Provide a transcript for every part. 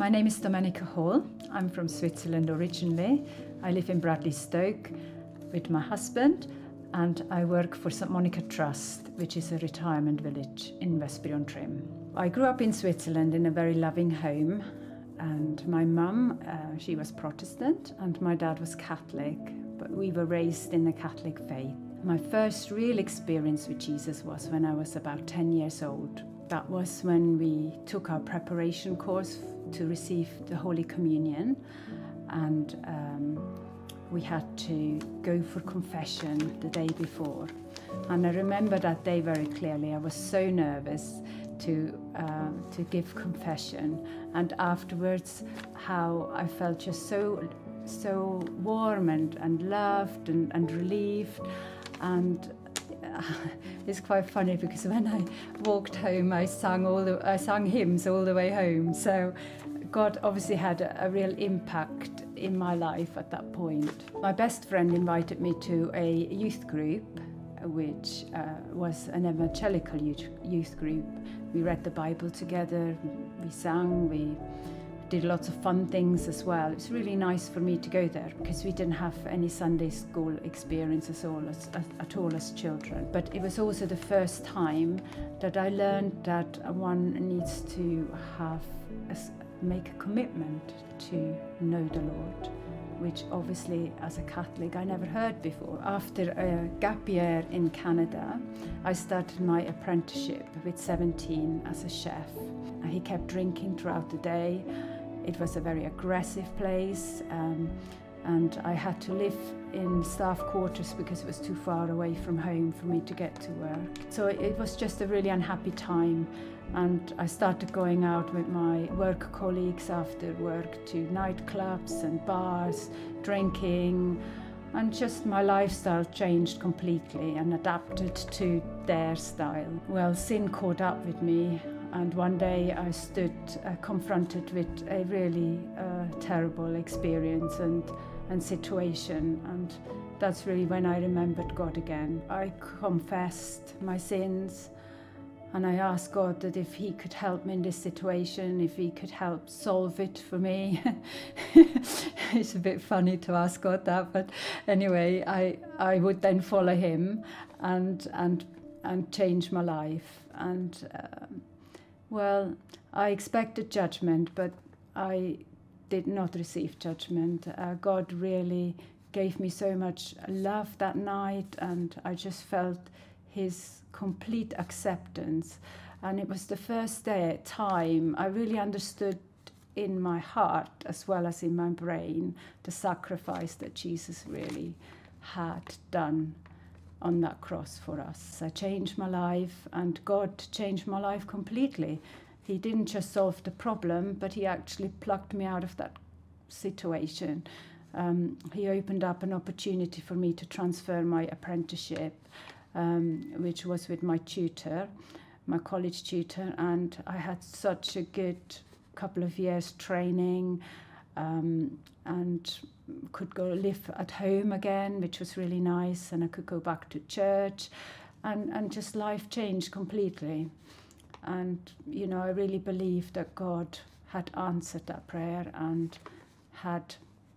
My name is Domenica Hall. I'm from Switzerland originally. I live in Bradley Stoke with my husband and I work for St Monica Trust, which is a retirement village in Westbury on Trym. I grew up in Switzerland in a very loving home and my mum, uh, she was Protestant and my dad was Catholic, but we were raised in the Catholic faith. My first real experience with Jesus was when I was about 10 years old. That was when we took our preparation course to receive the Holy Communion, and um, we had to go for confession the day before. And I remember that day very clearly. I was so nervous to uh, to give confession, and afterwards, how I felt just so so warm and, and loved and, and relieved, and it's quite funny because when I walked home, I sang all the I sang hymns all the way home. So God obviously had a, a real impact in my life at that point. My best friend invited me to a youth group, which uh, was an evangelical youth, youth group. We read the Bible together, we sang, we did lots of fun things as well. It's really nice for me to go there because we didn't have any Sunday school experience at all as, at all as children. But it was also the first time that I learned that one needs to have a, make a commitment to know the Lord which obviously as a Catholic I never heard before. After a gap year in Canada, I started my apprenticeship with 17 as a chef. He kept drinking throughout the day it was a very aggressive place, um, and I had to live in staff quarters because it was too far away from home for me to get to work. So it was just a really unhappy time, and I started going out with my work colleagues after work to nightclubs and bars, drinking, and just my lifestyle changed completely and adapted to their style. Well, sin caught up with me and one day I stood uh, confronted with a really uh, terrible experience and, and situation. And that's really when I remembered God again. I confessed my sins and I asked God that if He could help me in this situation, if He could help solve it for me. it's a bit funny to ask God that, but anyway, I, I would then follow Him and, and, and change my life. And um, well, I expected judgment, but I did not receive judgment. Uh, God really gave me so much love that night, and I just felt His complete acceptance. And it was the first day, time I really understood in my heart as well as in my brain the sacrifice that Jesus really had done on that cross for us. I changed my life, and God changed my life completely. He didn't just solve the problem, but He actually plucked me out of that situation. Um, he opened up an opportunity for me to transfer my apprenticeship, um, which was with my tutor, my college tutor, and I had such a good couple of years training um, and could go live at home again, which was really nice, and I could go back to church, and, and just life changed completely. And, you know, I really believe that God had answered that prayer and had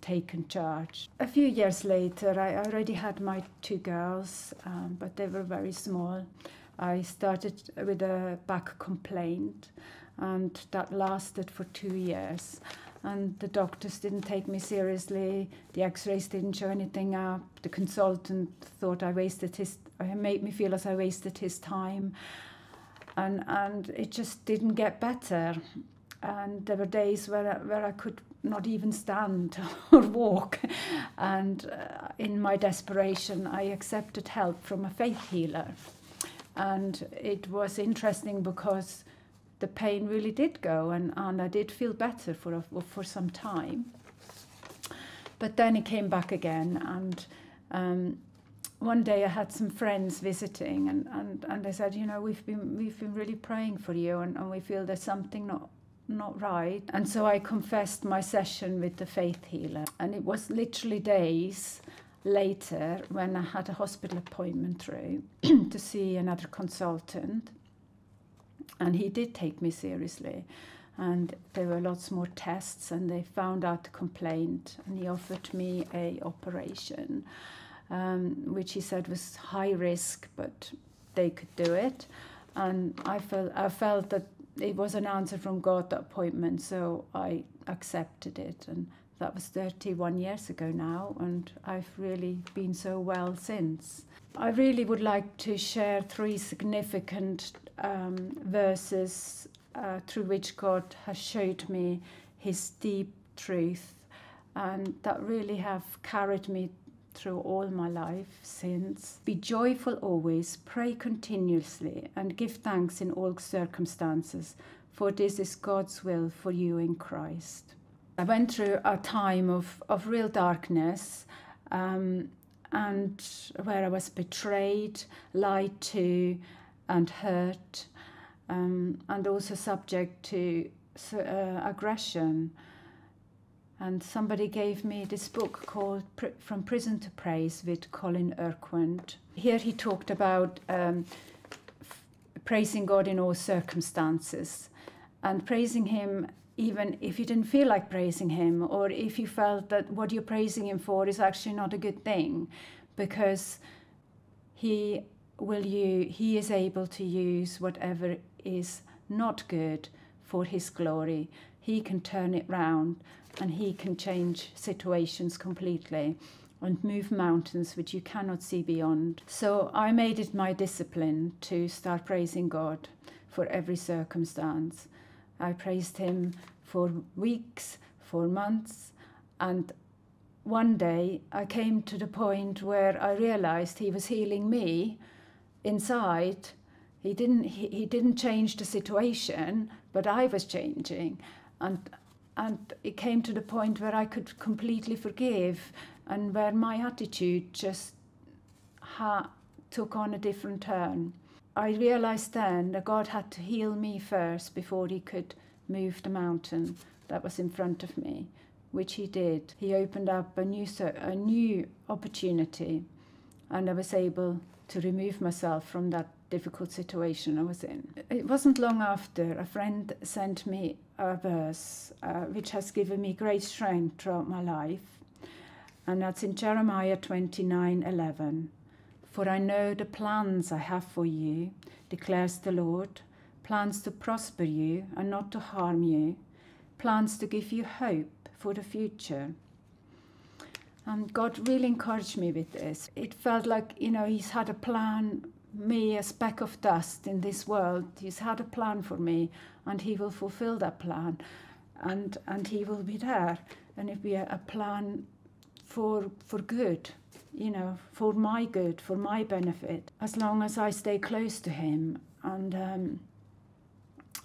taken charge. A few years later, I already had my two girls, um, but they were very small. I started with a back complaint, and that lasted for two years and the doctors didn't take me seriously. The X-rays didn't show anything up. The consultant thought I wasted his, made me feel as I wasted his time, and and it just didn't get better. And there were days where where I could not even stand or walk, and uh, in my desperation, I accepted help from a faith healer, and it was interesting because the pain really did go, and, and I did feel better for, a, for some time. But then it came back again, and um, one day I had some friends visiting, and, and, and they said, you know, we've been, we've been really praying for you, and, and we feel there's something not not right. And so I confessed my session with the faith healer. And it was literally days later when I had a hospital appointment through to see another consultant and he did take me seriously. And there were lots more tests and they found out the complaint and he offered me a operation um, which he said was high risk but they could do it. And I felt I felt that it was an answer from God the appointment so I accepted it. And that was 31 years ago now and I've really been so well since. I really would like to share three significant um, verses uh, through which God has showed me his deep truth and that really have carried me through all my life since. Be joyful always, pray continuously, and give thanks in all circumstances, for this is God's will for you in Christ. I went through a time of, of real darkness um, and where I was betrayed, lied to, and hurt, um, and also subject to uh, aggression. And somebody gave me this book called From Prison to Praise with Colin Urquhart. Here he talked about um, praising God in all circumstances and praising Him even if you didn't feel like praising Him or if you felt that what you're praising Him for is actually not a good thing because He will you He is able to use whatever is not good for His glory. He can turn it round and He can change situations completely and move mountains which you cannot see beyond. So I made it my discipline to start praising God for every circumstance. I praised Him for weeks, for months, and one day I came to the point where I realized He was healing me inside. He didn't, he, he didn't change the situation, but I was changing. And and it came to the point where I could completely forgive and where my attitude just ha- took on a different turn. I realized then that God had to heal me first before he could move the mountain that was in front of me, which he did. He opened up a new a new opportunity and I was able to remove myself from that difficult situation I was in. It wasn't long after a friend sent me a verse uh, which has given me great strength throughout my life, and that's in Jeremiah 29 11. For I know the plans I have for you, declares the Lord plans to prosper you and not to harm you, plans to give you hope for the future. And God really encouraged me with this. It felt like, you know, He's had a plan me a speck of dust in this world. He's had a plan for me, and He will fulfill that plan, and and He will be there, and it'll be a, a plan for for good, you know, for my good, for my benefit, as long as I stay close to Him. And um,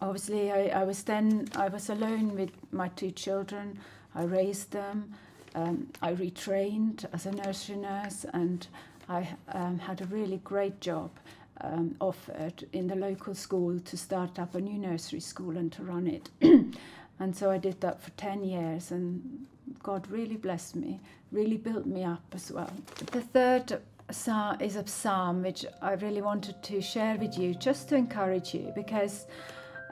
obviously, I, I was then I was alone with my two children. I raised them. Um, I retrained as a nursery nurse and I um, had a really great job um, offered in the local school to start up a new nursery school and to run it. and so I did that for 10 years, and God really blessed me, really built me up as well. The third psalm is a psalm which I really wanted to share with you just to encourage you because.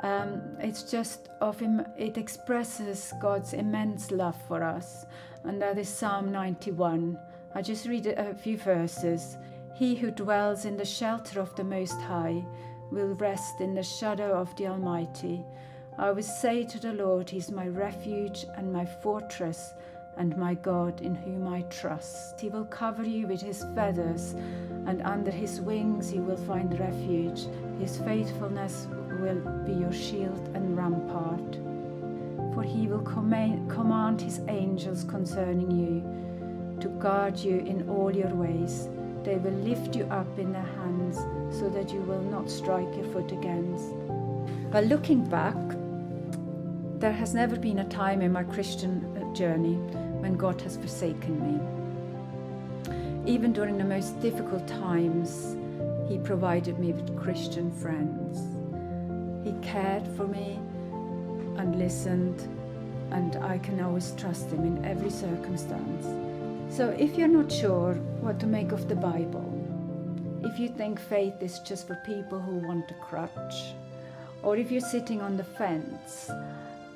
Um, it's just of it expresses God's immense love for us, and that is Psalm 91. I just read a few verses. He who dwells in the shelter of the Most High will rest in the shadow of the Almighty. I will say to the Lord, He is my refuge and my fortress and my God in whom I trust. He will cover you with His feathers, and under His wings you will find refuge. His faithfulness will be your shield and rampart. For He will command His angels concerning you to guard you in all your ways. They will lift you up in their hands so that you will not strike your foot against. But looking back, there has never been a time in my Christian uh, journey when God has forsaken me. Even during the most difficult times, He provided me with Christian friends. He cared for me and listened, and I can always trust Him in every circumstance. So, if you're not sure what to make of the Bible, if you think faith is just for people who want a crutch, or if you're sitting on the fence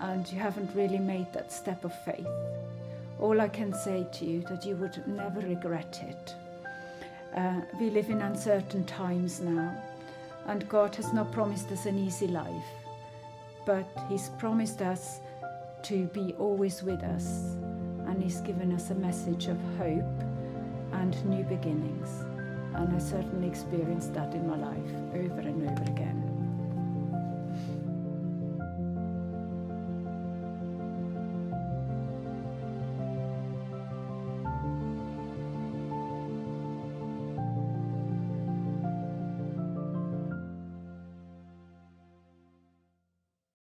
and you haven't really made that step of faith, all I can say to you that you would never regret it. Uh, we live in uncertain times now, and God has not promised us an easy life, but He's promised us to be always with us, and He's given us a message of hope and new beginnings. And I certainly experienced that in my life over and over again.